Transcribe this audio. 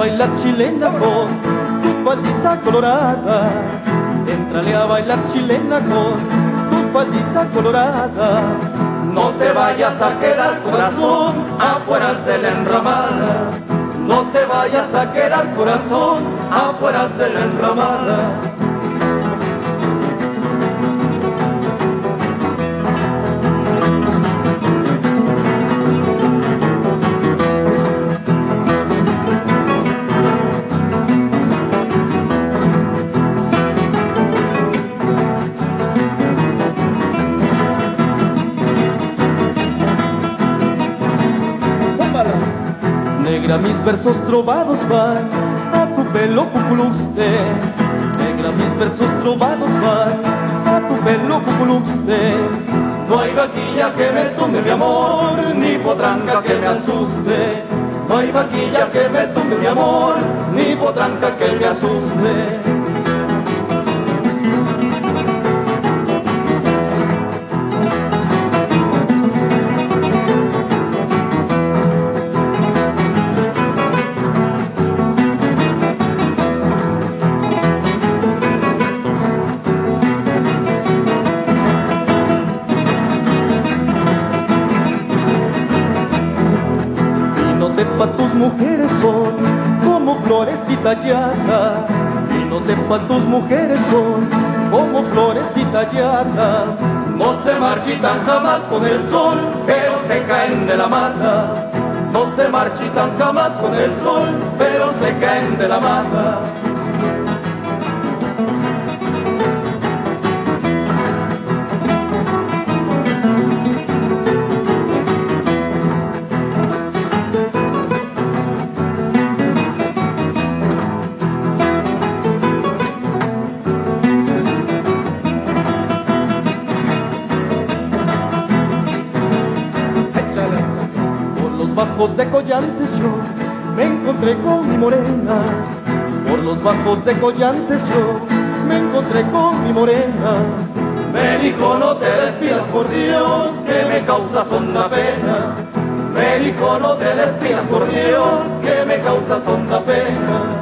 Bailar chilena con tu faldita colorada. Entrale a bailar chilena con tu faldita colorada. No te vayas a quedar corazón afuera de la enramada. No te vayas a quedar corazón afuera de la enramada. Negra mis versos trovados van a tu pelo cuculuste. Negra mis versos trovados van a tu pelo cuculuste. No hay vaquilla que me tumbe mi amor, ni potranca que me asuste. No hay vaquilla que me tumbe mi amor, ni potranca que me asuste. Pa' tus mujeres son como. Y no te pa' tus mujeres son como flores y tallada. No se marchitan jamás con el sol, pero se caen de la mata. No se marchitan jamás con el sol, pero se caen de la mata. Bajos de collantes yo me encontré con mi morena. Por los bajos de collantes yo me encontré con mi morena. Me dijo no te despidas por Dios que me causa honda pena. Me dijo no te despidas por Dios que me causa honda pena.